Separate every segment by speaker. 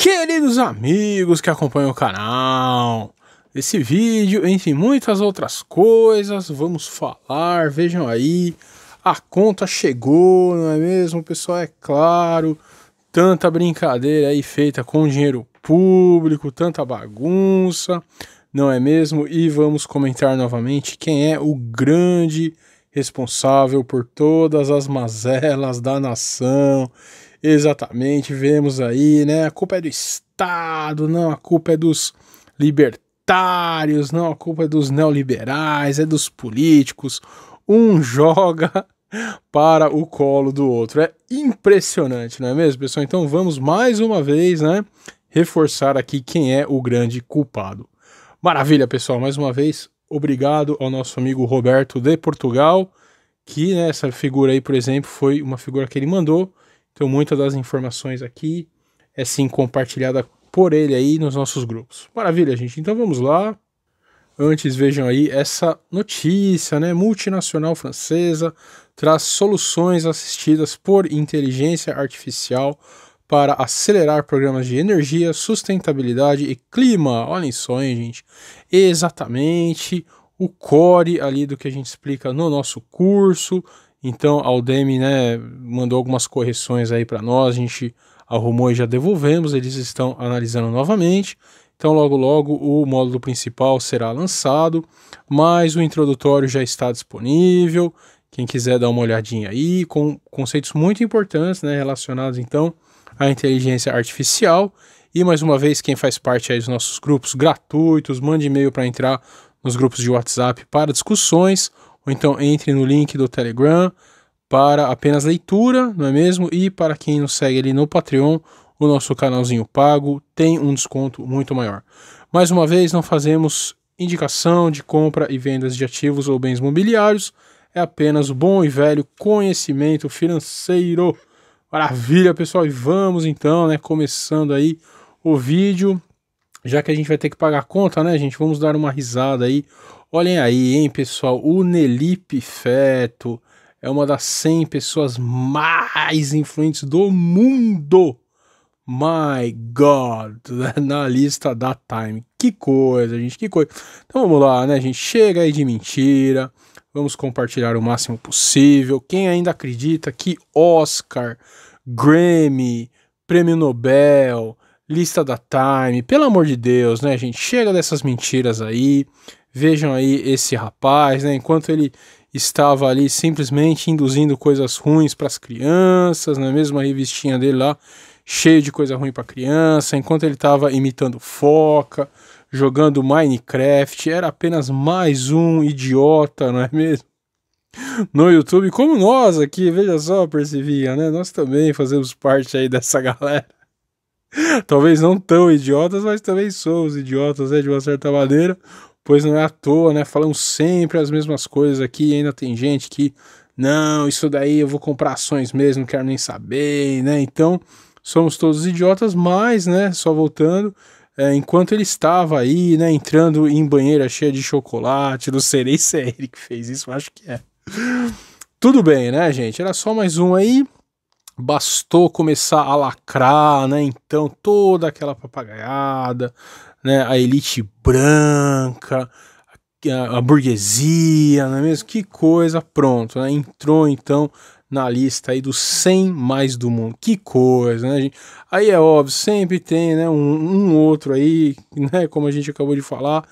Speaker 1: Queridos amigos que acompanham o canal, esse vídeo, entre muitas outras coisas, vamos falar, vejam aí, a conta chegou, não é mesmo, pessoal? É claro, tanta brincadeira aí feita com dinheiro público, tanta bagunça, não é mesmo? E vamos comentar novamente quem é o grande responsável por todas as mazelas da nação Exatamente, vemos aí, né? A culpa é do Estado, não, a culpa é dos libertários, não, a culpa é dos neoliberais, é dos políticos. Um joga para o colo do outro. É impressionante, não é mesmo, pessoal? Então vamos mais uma vez, né? Reforçar aqui quem é o grande culpado. Maravilha, pessoal. Mais uma vez, obrigado ao nosso amigo Roberto de Portugal, que né, essa figura aí, por exemplo, foi uma figura que ele mandou então, muitas das informações aqui é sim compartilhada por ele aí nos nossos grupos. Maravilha, gente. Então vamos lá. Antes vejam aí essa notícia, né? Multinacional francesa traz soluções assistidas por inteligência artificial para acelerar programas de energia, sustentabilidade e clima. Olhem só, hein, gente. Exatamente o core ali do que a gente explica no nosso curso. Então a Udemy né, mandou algumas correções aí para nós, a gente arrumou e já devolvemos, eles estão analisando novamente. Então logo logo o módulo principal será lançado, mas o introdutório já está disponível. Quem quiser dar uma olhadinha aí, com conceitos muito importantes, né, relacionados então à inteligência artificial. E mais uma vez, quem faz parte aí dos nossos grupos gratuitos, mande e-mail para entrar nos grupos de WhatsApp para discussões ou então entre no link do Telegram para apenas leitura, não é mesmo? E para quem nos segue ali no Patreon, o nosso canalzinho pago tem um desconto muito maior. Mais uma vez, não fazemos indicação de compra e vendas de ativos ou bens mobiliários, é apenas o bom e velho conhecimento financeiro. Maravilha, pessoal, e vamos então, né, começando aí o vídeo, já que a gente vai ter que pagar a conta, né, gente, vamos dar uma risada aí. Olhem aí, hein, pessoal, o Nelipe Feto é uma das 100 pessoas mais influentes do mundo. My God, na lista da Time. Que coisa, gente, que coisa. Então vamos lá, né, gente? Chega aí de mentira. Vamos compartilhar o máximo possível. Quem ainda acredita que Oscar, Grammy, Prêmio Nobel, lista da Time, pelo amor de Deus, né, gente? Chega dessas mentiras aí. Vejam aí esse rapaz, né? Enquanto ele estava ali simplesmente induzindo coisas ruins para as crianças, na mesma revistinha dele lá, cheio de coisa ruim para criança, enquanto ele estava imitando foca, jogando Minecraft, era apenas mais um idiota, não é mesmo? No YouTube, como nós aqui, veja só, percebia, né? Nós também fazemos parte aí dessa galera. Talvez não tão idiotas, mas também somos idiotas, né? De uma certa maneira pois não é à toa, né? Falam sempre as mesmas coisas aqui e ainda tem gente que, não, isso daí eu vou comprar ações mesmo, não quero nem saber, né? Então, somos todos idiotas, mas, né, só voltando, é, enquanto ele estava aí, né, entrando em banheira cheia de chocolate, não sei se é ele que fez isso, acho que é. Tudo bem, né, gente? Era só mais um aí. Bastou começar a lacrar, né? Então, toda aquela papagaiada, né, a elite branca, a, a, burguesia, não é mesmo? Que coisa, pronto, né? Entrou então na lista aí dos 100 mais do mundo. Que coisa, né? Aí é óbvio, sempre tem, né, um, um outro aí, né, como a gente acabou de falar,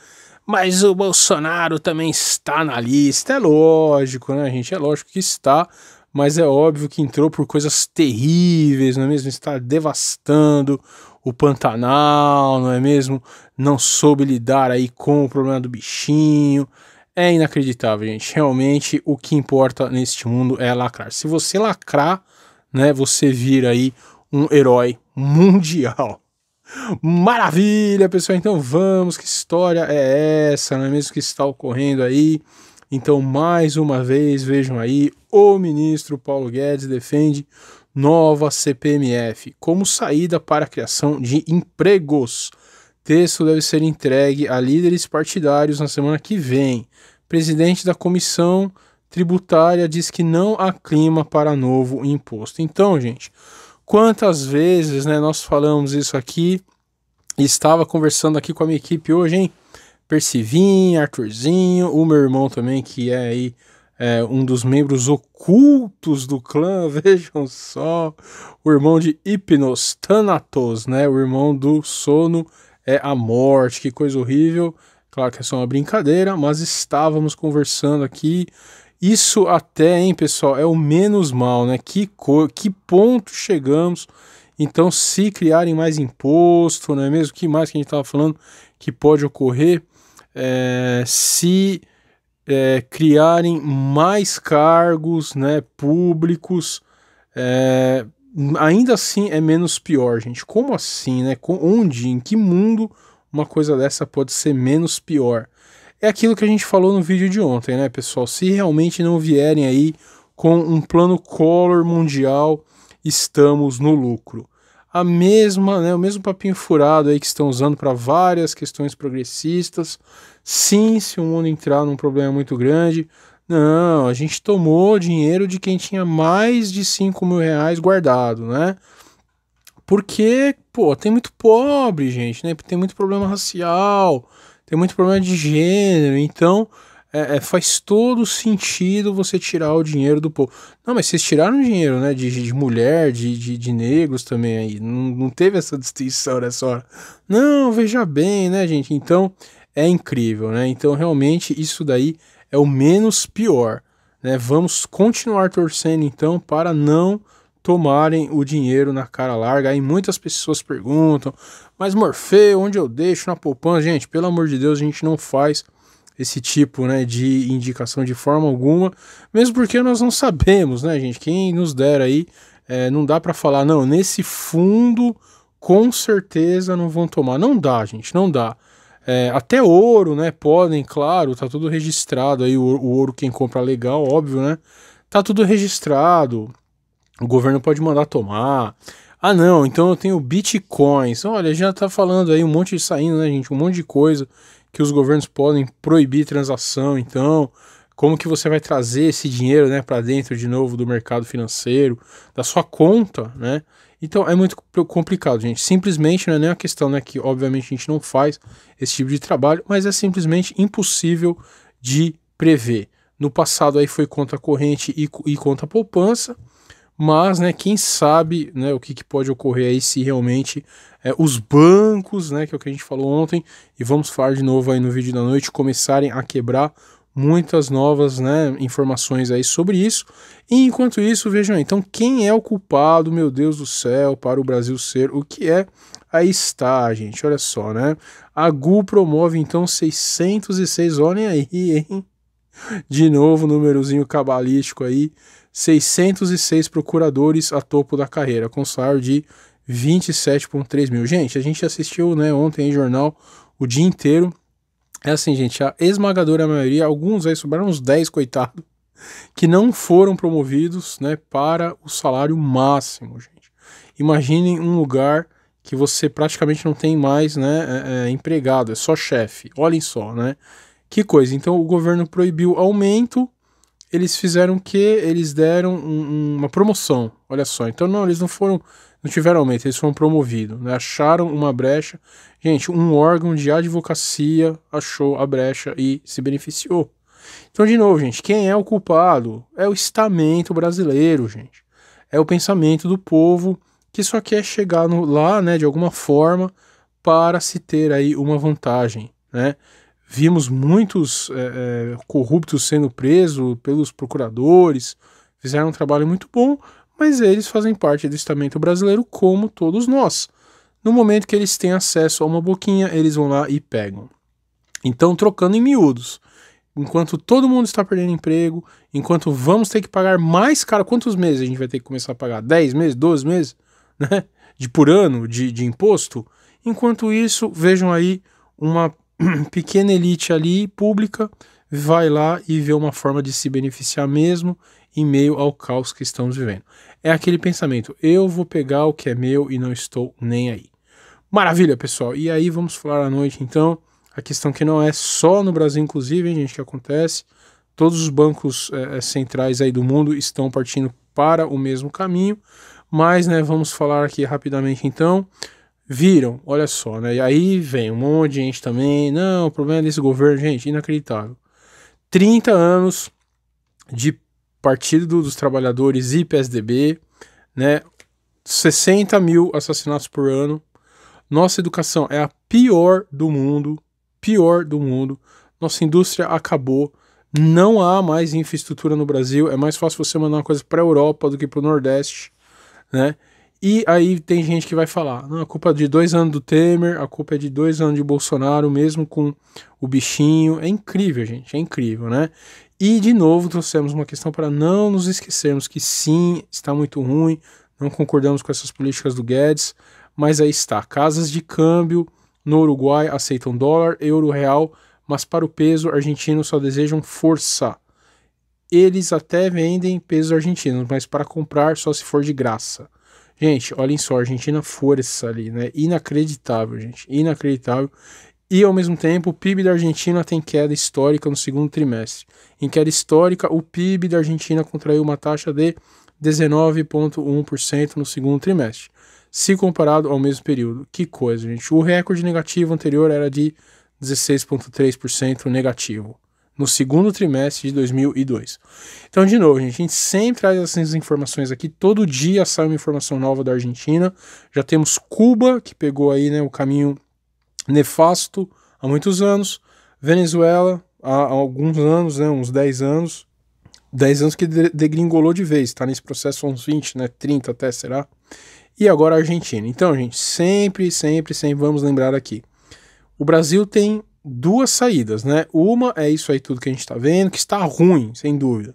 Speaker 1: mas o Bolsonaro também está na lista, é lógico, né, gente? É lógico que está, mas é óbvio que entrou por coisas terríveis, não é mesmo? Está devastando o Pantanal, não é mesmo? Não soube lidar aí com o problema do bichinho. É inacreditável, gente. Realmente o que importa neste mundo é lacrar. Se você lacrar, né, você vira aí um herói mundial. Maravilha, pessoal. Então vamos, que história é essa, não é mesmo que está ocorrendo aí? Então, mais uma vez, vejam aí, o ministro Paulo Guedes defende nova CPMF como saída para a criação de empregos. Texto deve ser entregue a líderes partidários na semana que vem. Presidente da comissão tributária diz que não há clima para novo imposto. Então, gente, Quantas vezes, né, nós falamos isso aqui, estava conversando aqui com a minha equipe hoje, hein? Percivinho, Arthurzinho, o meu irmão também, que é aí é, um dos membros ocultos do clã, vejam só, o irmão de Hipnos, Thanatos, né? O irmão do sono é a morte, que coisa horrível. Claro que é só uma brincadeira, mas estávamos conversando aqui. Isso até, hein, pessoal, é o menos mal, né? Que, que ponto chegamos. Então, se criarem mais imposto, não é mesmo? que mais que a gente estava falando que pode ocorrer? É, se é, criarem mais cargos né, públicos, é, ainda assim é menos pior, gente. Como assim, né? Onde, em que mundo uma coisa dessa pode ser menos pior? É aquilo que a gente falou no vídeo de ontem, né, pessoal? Se realmente não vierem aí com um plano color mundial, estamos no lucro. A mesma, né, o mesmo papinho furado aí que estão usando para várias questões progressistas, Sim, se o mundo entrar num problema muito grande. Não, a gente tomou dinheiro de quem tinha mais de 5 mil reais guardado, né? Porque, pô, tem muito pobre, gente, né? Tem muito problema racial, tem muito problema de gênero, então é, é, faz todo sentido você tirar o dinheiro do povo. Não, mas vocês tiraram dinheiro, né? De, de mulher, de, de, de, negros também aí. Não, não teve essa distinção nessa hora. Não, veja bem, né, gente? Então é incrível, né? Então realmente isso daí é o menos pior, né? Vamos continuar torcendo então para não tomarem o dinheiro na cara larga. Aí muitas pessoas perguntam: "Mas Morfeu, onde eu deixo na poupança?" Gente, pelo amor de Deus, a gente não faz esse tipo né, de indicação de forma alguma, mesmo porque nós não sabemos, né, gente? Quem nos der aí, é, não dá para falar, não, nesse fundo com certeza não vão tomar. Não dá, gente, não dá. É, até ouro, né? Podem, claro, tá tudo registrado aí. O, o, ouro quem compra legal, óbvio, né? Tá tudo registrado. O governo pode mandar tomar. Ah, não, então eu tenho bitcoins. Olha, já tá falando aí um monte de saindo, né, gente? Um monte de coisa que os governos podem proibir transação. Então, como que você vai trazer esse dinheiro, né, para dentro de novo do mercado financeiro, da sua conta, né? Então é muito complicado, gente. Simplesmente não é nem uma questão, né, que obviamente a gente não faz esse tipo de trabalho, mas é simplesmente impossível de prever. No passado aí foi conta corrente e, e conta poupança, mas, né, quem sabe, né, o que, que pode ocorrer aí se realmente é, os bancos, né, que é o que a gente falou ontem, e vamos falar de novo aí no vídeo da noite, começarem a quebrar muitas novas né, informações aí sobre isso. E enquanto isso, vejam, então quem é o culpado, meu Deus do céu, para o Brasil ser o que é? Aí está, gente, olha só, né? A GU promove então 606, olhem aí, hein? De novo, númerozinho cabalístico aí, 606 procuradores a topo da carreira, com salário de 27,3 mil. Gente, a gente assistiu né, ontem em jornal o dia inteiro é assim, gente, a esmagadora maioria, alguns aí sobraram uns 10, coitado, que não foram promovidos né, para o salário máximo, gente. Imaginem um lugar que você praticamente não tem mais né, é, é, empregado, é só chefe. Olhem só, né? Que coisa. Então o governo proibiu aumento, eles fizeram o que? Eles deram um, uma promoção. Olha só. Então não, eles não foram não tiveram aumento, eles foram promovidos, né? acharam uma brecha. Gente, um órgão de advocacia achou a brecha e se beneficiou. Então, de novo, gente, quem é o culpado? É o estamento brasileiro, gente. É o pensamento do povo que só quer chegar no, lá, né, de alguma forma, para se ter aí uma vantagem, né? Vimos muitos é, é, corruptos sendo presos pelos procuradores, fizeram um trabalho muito bom, mas eles fazem parte do estamento brasileiro como todos nós. No momento que eles têm acesso a uma boquinha, eles vão lá e pegam. Então, trocando em miúdos, enquanto todo mundo está perdendo emprego, enquanto vamos ter que pagar mais caro, quantos meses a gente vai ter que começar a pagar? 10 meses, 12 meses, né? De por ano de, de imposto? Enquanto isso, vejam aí uma pequena elite ali pública vai lá e vê uma forma de se beneficiar mesmo em meio ao caos que estamos vivendo. É aquele pensamento: eu vou pegar o que é meu e não estou nem aí. Maravilha, pessoal. E aí vamos falar à noite então. A questão que não é só no Brasil, inclusive, hein, gente, que acontece. Todos os bancos é, centrais aí do mundo estão partindo para o mesmo caminho, Mas, né, vamos falar aqui rapidamente então. Viram, olha só, né? E aí vem um monte de gente também. Não, o problema é desse governo, gente, inacreditável. 30 anos de Partido dos Trabalhadores e PSDB, né? 60 mil assassinatos por ano. Nossa educação é a pior do mundo, pior do mundo. Nossa indústria acabou. Não há mais infraestrutura no Brasil. É mais fácil você mandar uma coisa para a Europa do que para o Nordeste, né? E aí tem gente que vai falar, não, a culpa é de dois anos do Temer, a culpa é de dois anos de Bolsonaro, mesmo com o bichinho. É incrível, gente, é incrível, né? E de novo trouxemos uma questão para não nos esquecermos que sim, está muito ruim, não concordamos com essas políticas do Guedes, mas aí está. Casas de câmbio no Uruguai aceitam dólar, euro, real, mas para o peso argentino só desejam força. Eles até vendem pesos argentinos, mas para comprar só se for de graça. Gente, olhem só, Argentina força ali, né? Inacreditável, gente. Inacreditável. E ao mesmo tempo, o PIB da Argentina tem queda histórica no segundo trimestre. Em queda histórica, o PIB da Argentina contraiu uma taxa de 19,1% no segundo trimestre, se comparado ao mesmo período. Que coisa, gente. O recorde negativo anterior era de 16,3% negativo no segundo trimestre de 2002. Então, de novo, gente, a gente sempre traz essas informações aqui. Todo dia sai uma informação nova da Argentina. Já temos Cuba, que pegou aí né, o caminho nefasto há muitos anos. Venezuela, há, alguns anos, né, uns 10 anos. 10 anos que degringolou de vez, está nesse processo uns 20, né, 30 até, será? E agora a Argentina. Então, gente, sempre, sempre, sempre vamos lembrar aqui. O Brasil tem duas saídas, né? Uma é isso aí tudo que a gente está vendo, que está ruim, sem dúvida.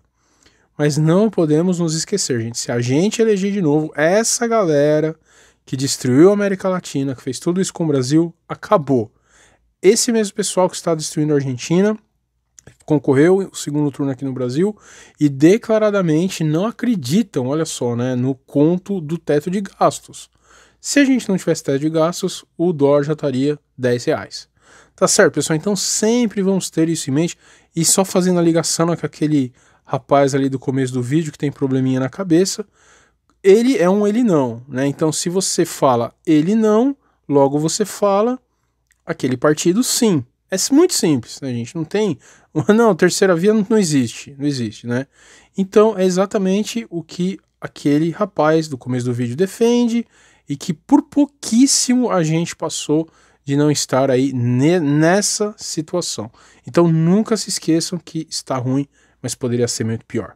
Speaker 1: Mas não podemos nos esquecer, gente. Se a gente eleger de novo essa galera que destruiu a América Latina, que fez tudo isso com o Brasil, acabou. Esse mesmo pessoal que está destruindo a Argentina concorreu o segundo turno aqui no Brasil e declaradamente não acreditam, olha só, né, no conto do teto de gastos. Se a gente não tivesse teto de gastos, o dólar já estaria 10 reais. Tá certo, pessoal? Então sempre vamos ter isso em mente. E só fazendo a ligação com aquele rapaz ali do começo do vídeo que tem probleminha na cabeça, ele é um ele não, né? Então se você fala ele não, logo você fala aquele partido sim. É muito simples, né, gente? Não tem. Não, terceira via não, existe. Não existe, né? Então é exatamente o que aquele rapaz do começo do vídeo defende e que por pouquíssimo a gente passou de não estar aí nessa situação. Então nunca se esqueçam que está ruim, mas poderia ser muito pior.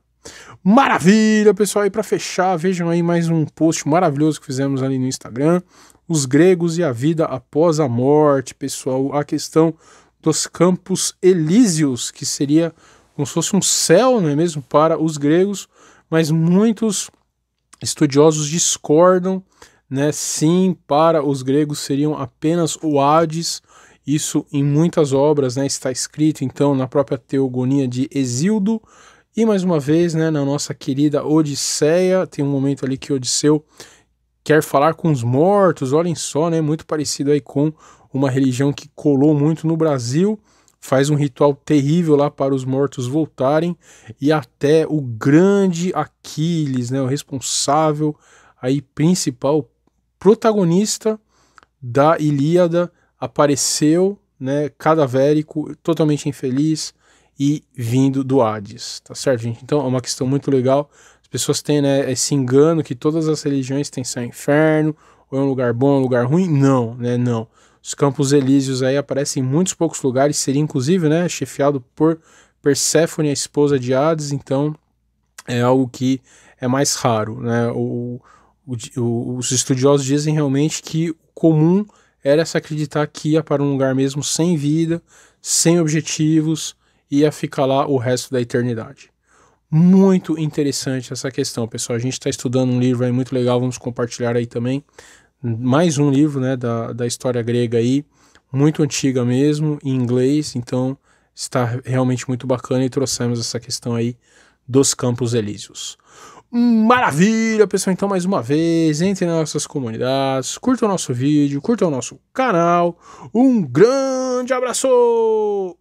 Speaker 1: Maravilha, pessoal! E para fechar, vejam aí mais um post maravilhoso que fizemos ali no Instagram. Os gregos e a vida após a morte, pessoal. A questão dos campos elíseos, que seria como se fosse um céu, não é mesmo, para os gregos, mas muitos estudiosos discordam né? Sim, para os gregos seriam apenas o Hades. Isso em muitas obras, né, está escrito então na própria Teogonia de Exildo. E mais uma vez, né, na nossa querida Odisseia, tem um momento ali que Odisseu quer falar com os mortos. Olhem só, né, muito parecido aí com uma religião que colou muito no Brasil faz um ritual terrível lá para os mortos voltarem e até o grande Aquiles, né, o responsável aí principal protagonista da Ilíada apareceu, né, cadavérico, totalmente infeliz e vindo do Hades, tá certo, gente? Então é uma questão muito legal. As pessoas têm, né, esse engano que todas as religiões têm seu inferno, ou é um lugar bom, é um lugar ruim. Não, né, não. Os Campos Elíseos aí aparecem em muitos poucos lugares, seria inclusive, né, chefiado por Perséfone, a esposa de Hades, então é algo que é mais raro, né? O, o, os estudiosos dizem realmente que o comum era se acreditar que ia para um lugar mesmo sem vida, sem objetivos, ia ficar lá o resto da eternidade. Muito interessante essa questão, pessoal. A gente está estudando um livro aí muito legal, vamos compartilhar aí também. Mais um livro né, da, da história grega aí, muito antiga mesmo, em inglês, então está realmente muito bacana e trouxemos essa questão aí dos Campos Elíseos. Maravilha, pessoal. Então, mais uma vez, entre nas nossas comunidades, curta o nosso vídeo, curta o nosso canal. Um grande abraço!